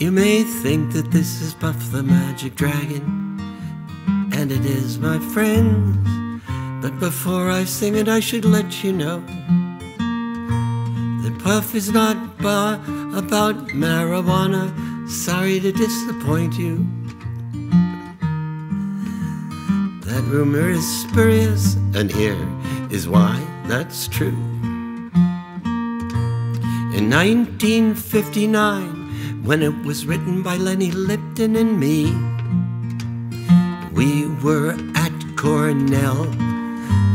You may think that this is Puff the Magic Dragon, and it is, my friends. But before I sing it, I should let you know that Puff is not about marijuana. Sorry to disappoint you. That rumor is spurious, and here is why that's true. In 1959, when it was written by Lenny Lipton and me, we were at Cornell,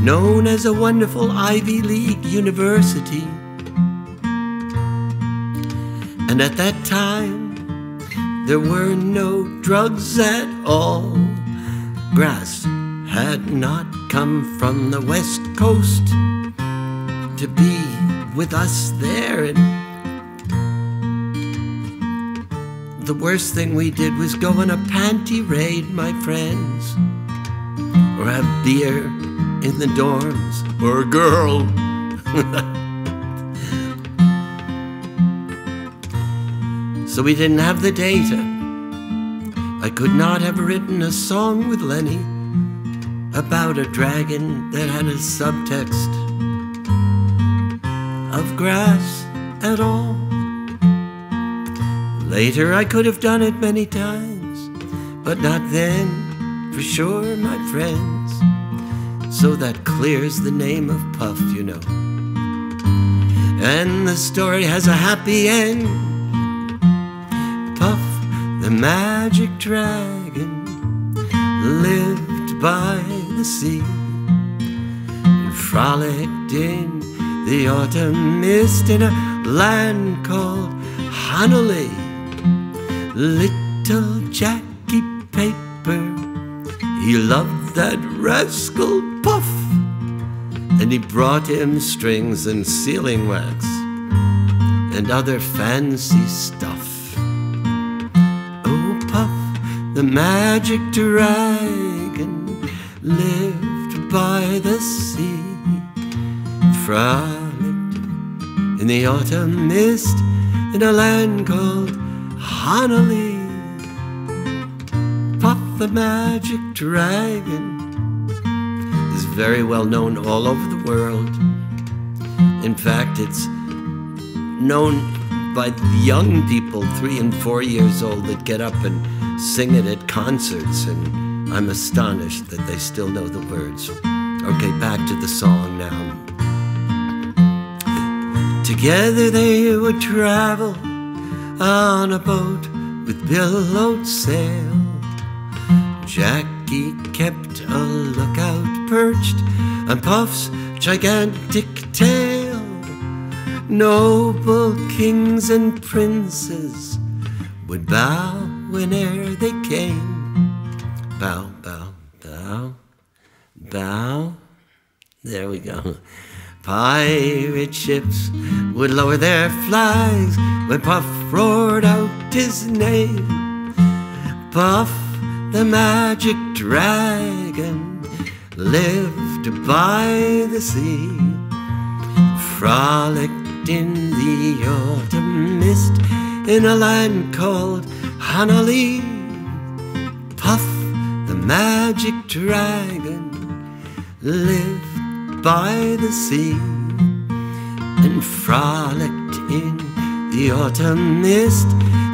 known as a wonderful Ivy League university. And at that time, there were no drugs at all. Grass had not come from the West Coast to be with us there. The worst thing we did was go on a panty raid, my friends, or have beer in the dorms, or a girl. so we didn't have the data. I could not have written a song with Lenny about a dragon that had a subtext of grass at all. Later, I could have done it many times, but not then, for sure, my friends. So that clears the name of Puff, you know. And the story has a happy end. Puff, the magic dragon, lived by the sea and frolicked in the autumn mist in a land called Honah Lee. Little Jackie Paper, he loved that rascal Puff, and he brought him strings and sealing wax and other fancy stuff. Oh, Puff, the magic dragon, lived by the sea, frolicked in the autumn mist in a land called Honah Lee. Puff the magic dragon is very well known all over the world. In fact, it's known by young people, three and four years old, that get up and sing it at concerts, and I'm astonished that they still know the words. Okay, back to the song now. Together they would travel on a boat with billowed sail. Jackie kept a lookout perched on Puff's gigantic tail. Noble kings and princes would bow whene'er they came. Bow, bow, bow, bow. There we go. Pirate ships would lower their flags when Puff roared out his name. Puff, the magic dragon, lived by the sea, frolicked in the autumn mist in a land called Honah Lee. Puff, the magic dragon, lived by the sea and frolicked in the autumn mist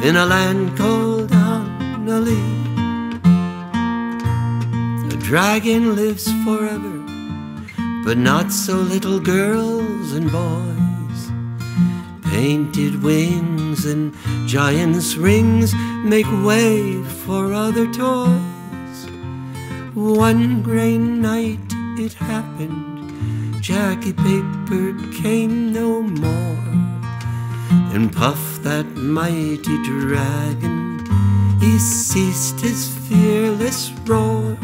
in a land called Honah Lee. The dragon lives forever, but not so little girls and boys. Painted wings and giant's rings make way for other toys. One gray night it happened Jackie Paper came no more. And Puff, that mighty dragon, he ceased his fearless roar.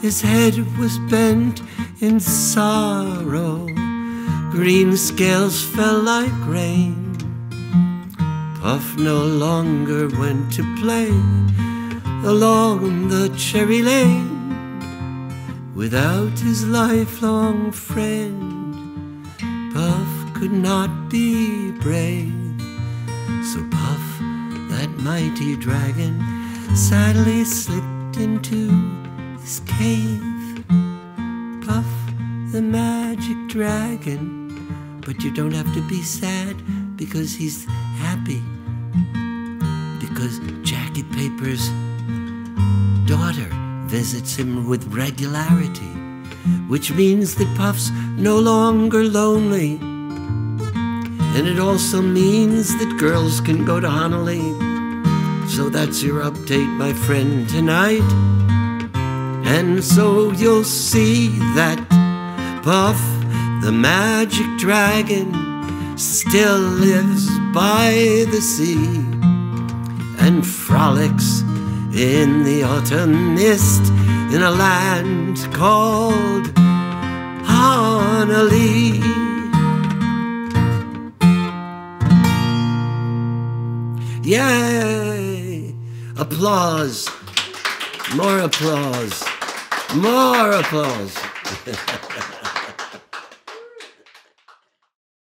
His head was bent in sorrow, green scales fell like rain. Puff no longer went to play along the cherry lane without his lifelong friend. Could not be brave, so Puff, that mighty dragon sadly slipped into his cave. Puff the magic dragon. But you don't have to be sad because he's happy. Because Jackie Paper's daughter visits him with regularity, which means that Puff's no longer lonely. And it also means that girls can go to Honah Lee. So that's your update, my friend, tonight. And so you'll see that Puff, the magic dragon, still lives by the sea and frolics in the autumn mist in a land called Honah Lee. Yay! Applause. More applause. More applause.